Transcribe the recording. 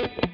Bye.